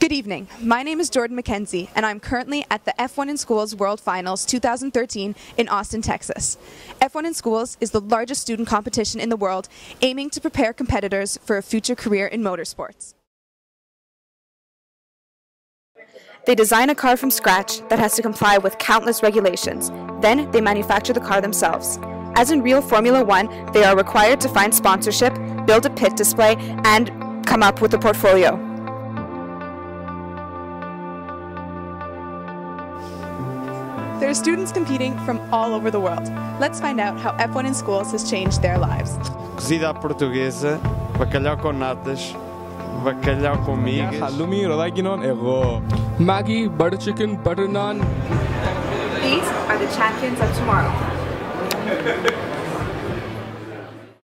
Good evening. My name is Jordan McKenzie, and I'm currently at the F1 in Schools World Finals 2013 in Austin, Texas. F1 in Schools is the largest student competition in the world, aiming to prepare competitors for a future career in motorsports. They design a car from scratch that has to comply with countless regulations. Then they manufacture the car themselves. As in real Formula One, they are required to find sponsorship, build a pit display, and come up with a portfolio. There are students competing from all over the world. Let's find out how F1 in Schools has changed their lives. Cozido à portuguesa, bacalhau com natas, bacalhau com migas. Halloumi Rodaginon Ego. Maggi, butter chicken, butter naan. These are the champions of tomorrow.